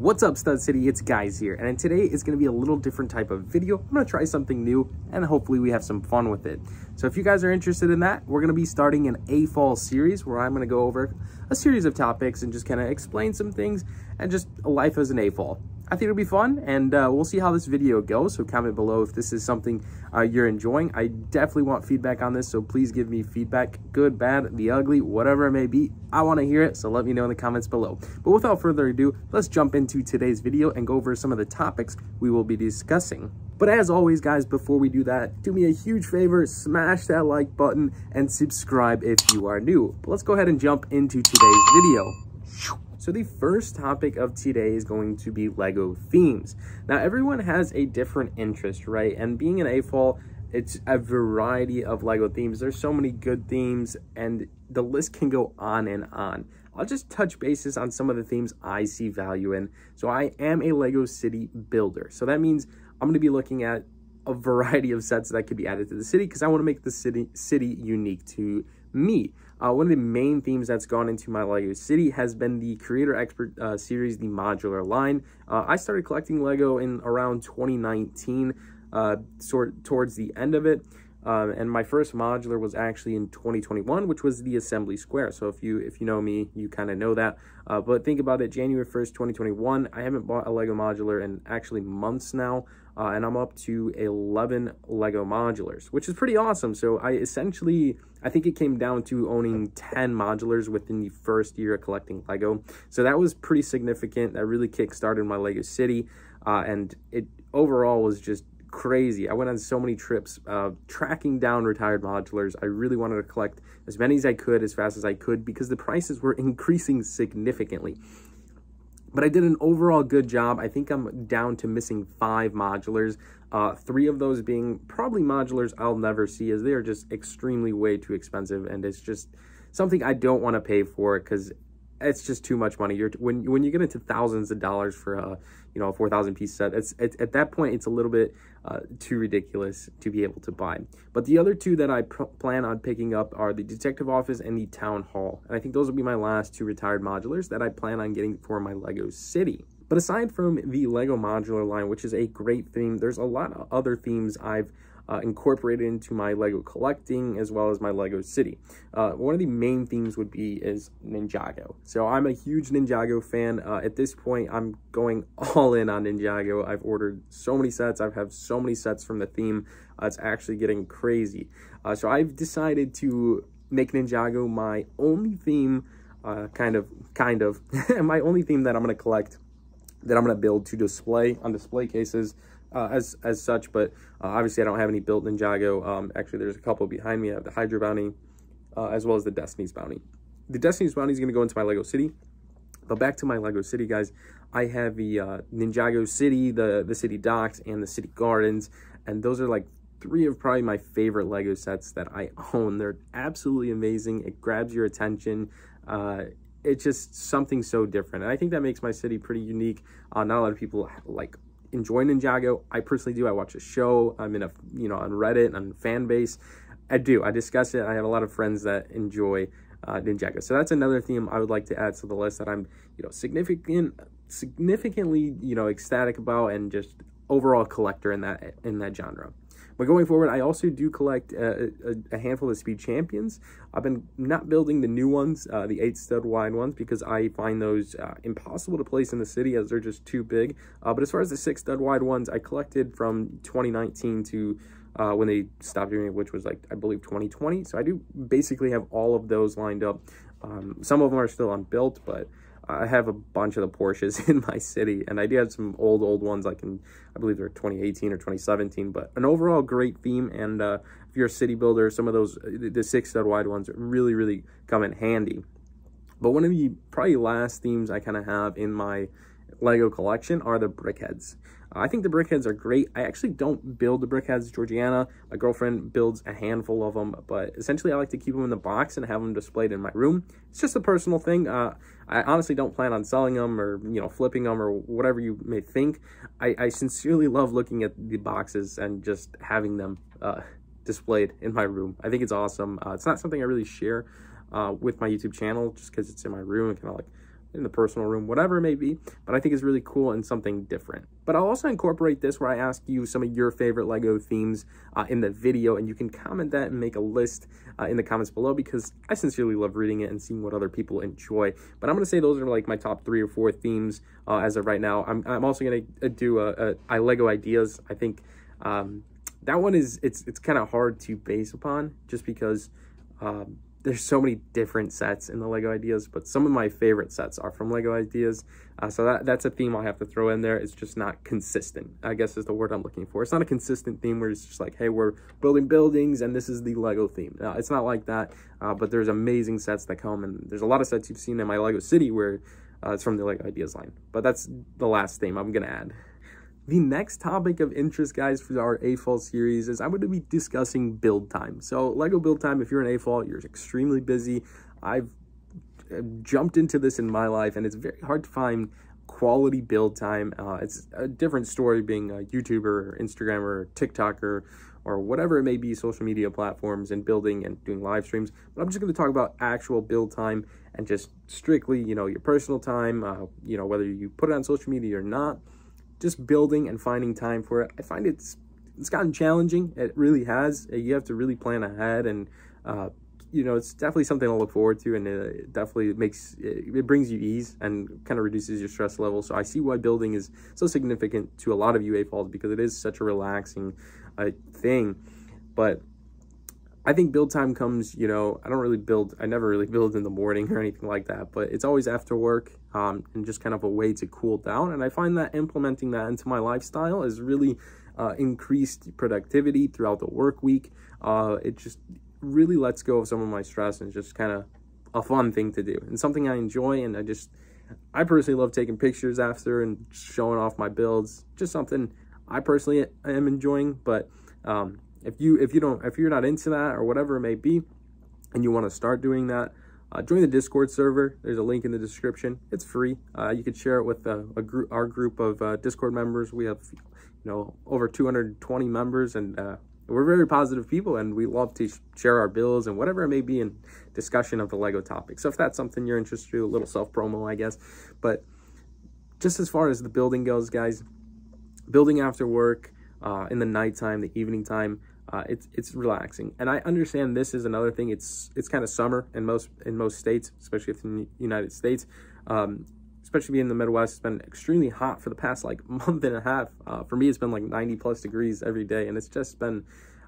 What's up Stud City, it's Guys here, and today is going to be a little different type of video. I'm going to try something new, and hopefully we have some fun with it. So if you guys are interested in that, we're going to be starting an AFOL series where I'm going to go over a series of topics and just kind of explain some things and just life as an AFOL. I think it'll be fun, and uh, we'll see how this video goes. So comment below if this is something uh, you're enjoying. I definitely want feedback on this, so please give me feedback, good, bad, the ugly, whatever it may be. I want to hear it, so let me know in the comments below. But without further ado, let's jump into today's video and go over some of the topics we will be discussing. But as always, guys, before we do that, do me a huge favor, smash that like button and subscribe if you are new. But let's go ahead and jump into today's video. So the first topic of today is going to be LEGO themes. Now everyone has a different interest, right? And being an AFOL, it's a variety of LEGO themes. There's so many good themes and the list can go on and on. I'll just touch bases on some of the themes I see value in. So I am a LEGO city builder. So that means I'm going to be looking at a variety of sets that could be added to the city because I want to make the city city unique to me. Uh, one of the main themes that's gone into my LEGO City has been the Creator Expert uh, series, the modular line. Uh, I started collecting LEGO in around 2019, uh, sort towards the end of it. Um, and my first modular was actually in 2021, which was the Assembly Square. So if you if you know me, you kind of know that. Uh, but think about it, January 1st, 2021, I haven't bought a LEGO modular in actually months now uh, and I'm up to 11 Lego modulars, which is pretty awesome. So I essentially, I think it came down to owning 10 modulars within the first year of collecting Lego. So that was pretty significant. That really kick-started my Lego City, uh, and it overall was just crazy. I went on so many trips uh, tracking down retired modulars. I really wanted to collect as many as I could as fast as I could because the prices were increasing significantly. But I did an overall good job. I think I'm down to missing five modulars. Uh, three of those being probably modulars I'll never see as they are just extremely way too expensive. And it's just something I don't want to pay for because it's just too much money. You're when when you get into thousands of dollars for a you know a four thousand piece set, it's, at that point it's a little bit uh, too ridiculous to be able to buy. But the other two that I plan on picking up are the detective office and the town hall, and I think those will be my last two retired modulars that I plan on getting for my Lego City. But aside from the Lego modular line, which is a great theme, there's a lot of other themes I've uh, incorporated into my Lego collecting as well as my Lego city. Uh, one of the main themes would be is Ninjago. So I'm a huge Ninjago fan. Uh, at this point, I'm going all in on Ninjago. I've ordered so many sets. I've have so many sets from the theme. Uh, it's actually getting crazy. Uh, so I've decided to make Ninjago my only theme, uh, kind of, kind of, my only theme that I'm going to collect that I'm going to build to display on display cases uh, as as such, but uh, obviously I don't have any built Ninjago. Um, actually, there's a couple behind me. I have the Hydro Bounty, uh, as well as the Destiny's Bounty. The Destiny's Bounty is going to go into my Lego City. But back to my Lego City, guys. I have the uh, Ninjago City, the, the City Docks, and the City Gardens. And those are like three of probably my favorite Lego sets that I own. They're absolutely amazing. It grabs your attention. Uh, it's just something so different. And I think that makes my city pretty unique. Uh, not a lot of people like enjoy Ninjago. I personally do. I watch a show. I'm in a, you know, on Reddit, on fan base. I do. I discuss it. I have a lot of friends that enjoy uh, Ninjago. So that's another theme I would like to add to the list that I'm, you know, significant, significantly, you know, ecstatic about and just overall collector in that in that genre. But going forward, I also do collect a, a, a handful of speed champions. I've been not building the new ones, uh, the eight stud wide ones, because I find those uh, impossible to place in the city as they're just too big. Uh, but as far as the six stud wide ones, I collected from 2019 to uh, when they stopped doing it, which was like, I believe 2020. So I do basically have all of those lined up. Um, some of them are still unbuilt, but I have a bunch of the Porsches in my city, and I do have some old, old ones, I can, I believe they're 2018 or 2017, but an overall great theme, and uh, if you're a city builder, some of those, the six stud wide ones really, really come in handy. But one of the probably last themes I kind of have in my Lego collection are the brickheads. I think the brickheads are great. I actually don't build the brickheads. Georgiana, my girlfriend, builds a handful of them, but essentially I like to keep them in the box and have them displayed in my room. It's just a personal thing. Uh, I honestly don't plan on selling them or, you know, flipping them or whatever you may think. I, I sincerely love looking at the boxes and just having them uh, displayed in my room. I think it's awesome. Uh, it's not something I really share uh, with my YouTube channel just because it's in my room and kind of like in the personal room, whatever it may be. But I think it's really cool and something different. But I'll also incorporate this where I ask you some of your favorite LEGO themes uh, in the video, and you can comment that and make a list uh, in the comments below because I sincerely love reading it and seeing what other people enjoy. But I'm going to say those are like my top three or four themes uh, as of right now. I'm, I'm also going to uh, do a, a, LEGO ideas. I think um, that one is, it's, it's kind of hard to base upon just because um, there's so many different sets in the Lego Ideas, but some of my favorite sets are from Lego Ideas. Uh, so that, that's a theme I'll have to throw in there. It's just not consistent, I guess is the word I'm looking for. It's not a consistent theme where it's just like, hey, we're building buildings and this is the Lego theme. Uh, it's not like that, uh, but there's amazing sets that come and there's a lot of sets you've seen in my Lego City where uh, it's from the Lego Ideas line. But that's the last theme I'm going to add. The next topic of interest, guys, for our AFOL series is I'm going to be discussing build time. So LEGO build time, if you're an AFOL, you're extremely busy. I've jumped into this in my life, and it's very hard to find quality build time. Uh, it's a different story being a YouTuber or Instagrammer or TikToker or whatever it may be, social media platforms and building and doing live streams. But I'm just going to talk about actual build time and just strictly, you know, your personal time, uh, you know, whether you put it on social media or not just building and finding time for it. I find it's it's gotten challenging. It really has. Uh, you have to really plan ahead, and uh, you know it's definitely something to look forward to, and it definitely makes it brings you ease and kind of reduces your stress level. So I see why building is so significant to a lot of you AFOLs because it is such a relaxing uh, thing. But I think build time comes, you know, I don't really build, I never really build in the morning or anything like that, but it's always after work um, and just kind of a way to cool down. And I find that implementing that into my lifestyle is really uh, increased productivity throughout the work week. Uh, it just really lets go of some of my stress and just kind of a fun thing to do and something I enjoy. And I just, I personally love taking pictures after and showing off my builds. Just something I personally am enjoying, but um, if you if you don't if you're not into that or whatever it may be and you want to start doing that uh, join the discord server. There's a link in the description. It's free. Uh, you can share it with uh, a group our group of uh, discord members. We have you know over 220 members and uh, we're very positive people and we love to share our bills and whatever it may be in discussion of the lego topic. So if that's something you're interested in a little self promo i guess. But just as far as the building goes guys building after work uh, in the nighttime the evening time uh, it's it's relaxing, and I understand this is another thing. It's it's kind of summer in most in most states, especially in the United States. Um, especially being in the Midwest, it's been extremely hot for the past like month and a half. Uh, for me, it's been like 90 plus degrees every day, and it's just been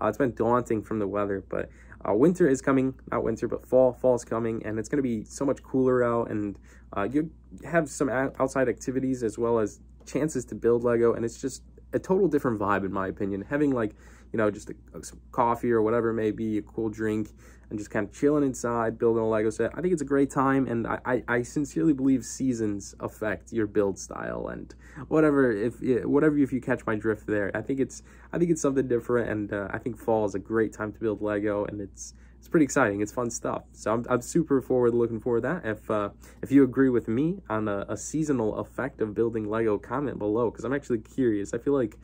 uh, it's been daunting from the weather. But uh, winter is coming, not winter, but fall. Fall is coming, and it's going to be so much cooler out, and uh, you have some outside activities as well as chances to build Lego, and it's just a total different vibe in my opinion. Having like you know, just a, some coffee or whatever it may be, a cool drink, and just kind of chilling inside, building a Lego set. I think it's a great time, and I, I, I sincerely believe seasons affect your build style and whatever. If whatever, if you catch my drift there, I think it's I think it's something different, and uh, I think fall is a great time to build Lego, and it's it's pretty exciting. It's fun stuff. So I'm, I'm super forward looking forward to that. If uh, if you agree with me on a, a seasonal effect of building Lego, comment below because I'm actually curious. I feel like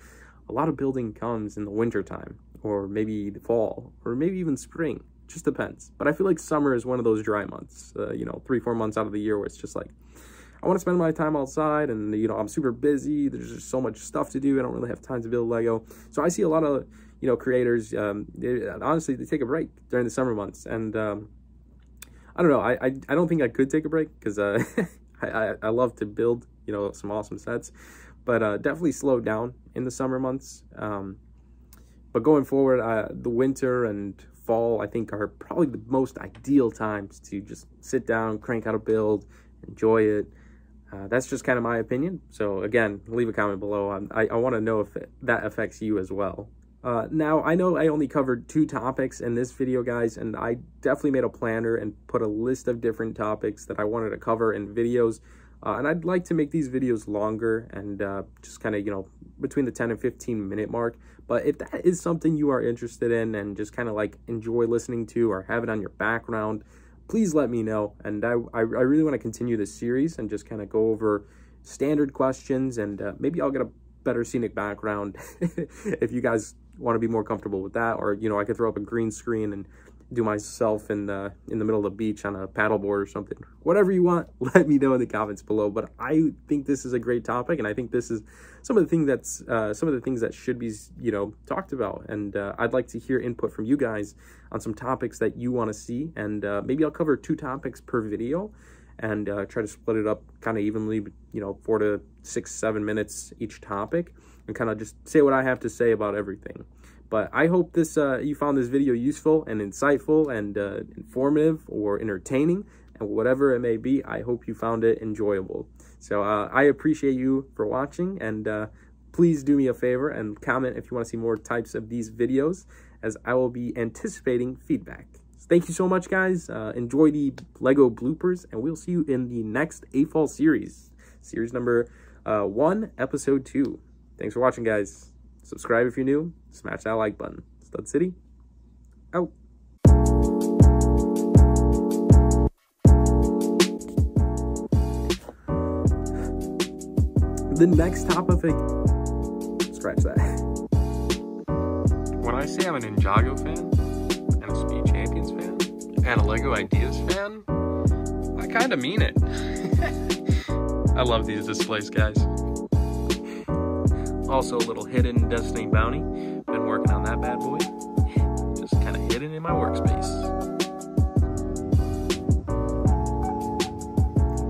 a lot of building comes in the winter time or maybe the fall or maybe even spring. Just depends. But i feel like summer is one of those dry months. Uh, you know three four months out of the year where it's just like i want to spend my time outside and you know i'm super busy. There's just so much stuff to do. I don't really have time to build lego. So i see a lot of you know creators um, they, honestly they take a break during the summer months. And um, i don't know. I, I, I don't think i could take a break because uh, I, I, I love to build you know some awesome sets but uh, definitely slowed down in the summer months. Um, but going forward, uh, the winter and fall, I think, are probably the most ideal times to just sit down, crank out a build, enjoy it. Uh, that's just kind of my opinion. So again, leave a comment below. Um, I, I want to know if it, that affects you as well. Uh, now, I know I only covered two topics in this video, guys, and I definitely made a planner and put a list of different topics that I wanted to cover in videos. Uh, and I'd like to make these videos longer and uh, just kind of, you know, between the 10 and 15 minute mark. But if that is something you are interested in and just kind of like enjoy listening to or have it on your background, please let me know. And I, I, really want to continue this series and just kind of go over standard questions and uh, maybe I'll get a better scenic background if you guys want to be more comfortable with that. Or, you know, I could throw up a green screen and do myself in the in the middle of the beach on a paddleboard or something. Whatever you want, let me know in the comments below. But I think this is a great topic, and I think this is some of the things that's uh, some of the things that should be you know talked about. And uh, I'd like to hear input from you guys on some topics that you want to see, and uh, maybe I'll cover two topics per video. And uh, try to split it up kind of evenly, you know, four to six, seven minutes each topic, and kind of just say what I have to say about everything. But I hope this uh, you found this video useful and insightful and uh, informative or entertaining and whatever it may be. I hope you found it enjoyable. So uh, I appreciate you for watching and uh, please do me a favor and comment if you want to see more types of these videos as I will be anticipating feedback. Thank you so much, guys. Uh, enjoy the LEGO bloopers and we'll see you in the next AFOL series. Series number uh, one, episode two. Thanks for watching, guys. Subscribe if you're new. Smash that like button. Stud City, out. The next topic, scratch that. When I say I'm an Ninjago fan, and a Speed Champions fan, and a LEGO Ideas fan, I kind of mean it. I love these displays, guys. Also, a little hidden Destiny Bounty. Been working on that bad boy. Just kind of hidden in my workspace.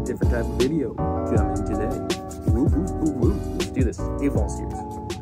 Different type of video coming today. Woo, woo, woo, woo. Let's do this. AFOL series.